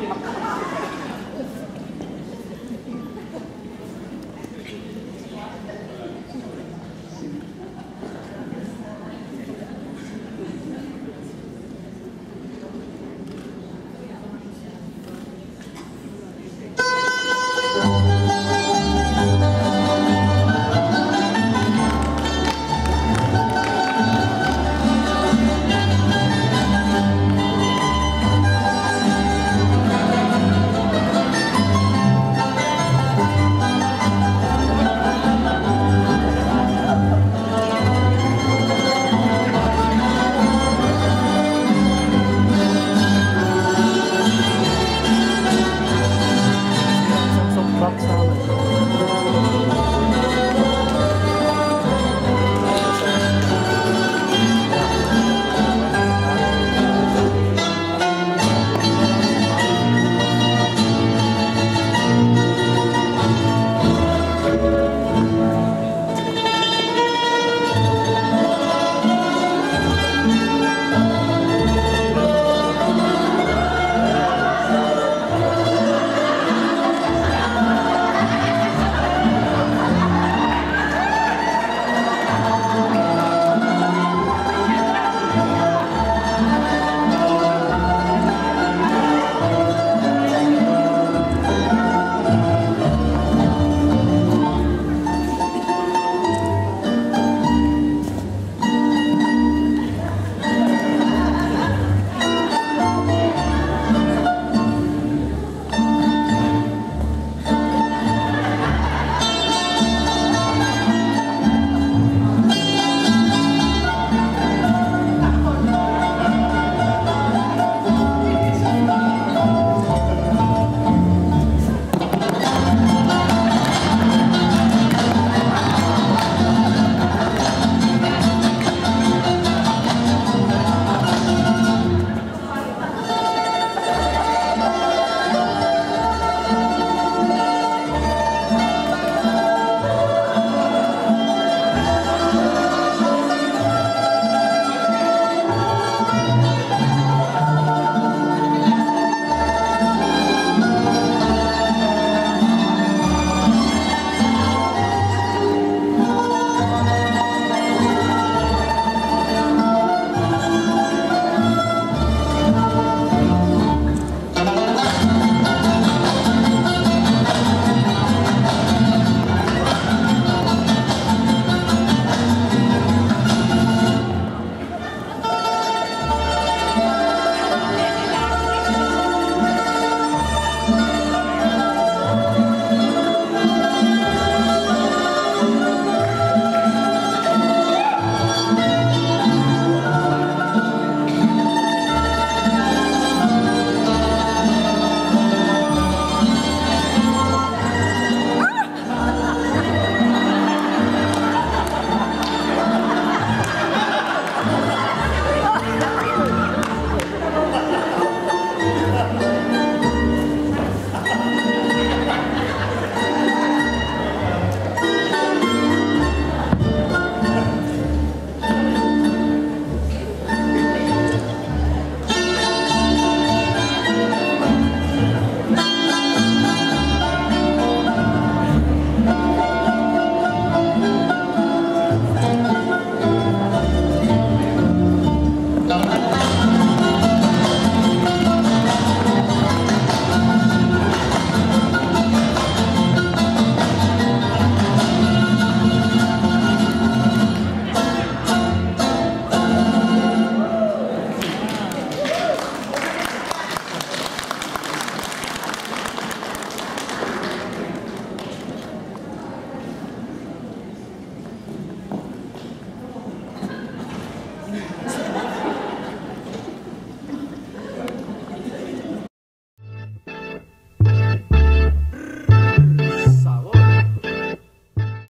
Yeah.